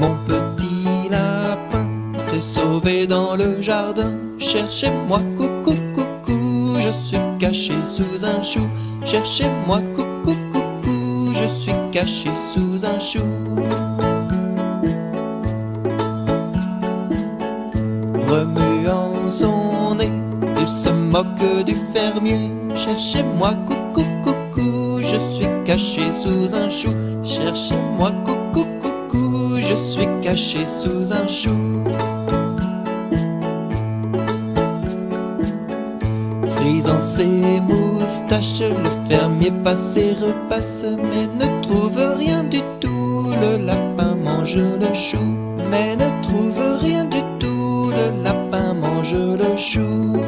Mon petit lapin s'est sauvé dans le jardin. Cherchez-moi, coucou, coucou, je suis caché sous un chou. Cherchez-moi, coucou, coucou, je suis caché sous un chou. Remuant son nez, il se moque du fermier. Cherchez-moi, coucou, coucou, je suis caché sous un chou. Cherchez-moi, coucou caché sous un chou. Frisant ses moustaches, le fermier passe et repasse, mais ne trouve rien du tout. Le lapin mange le chou, mais ne trouve rien du tout. Le lapin mange le chou.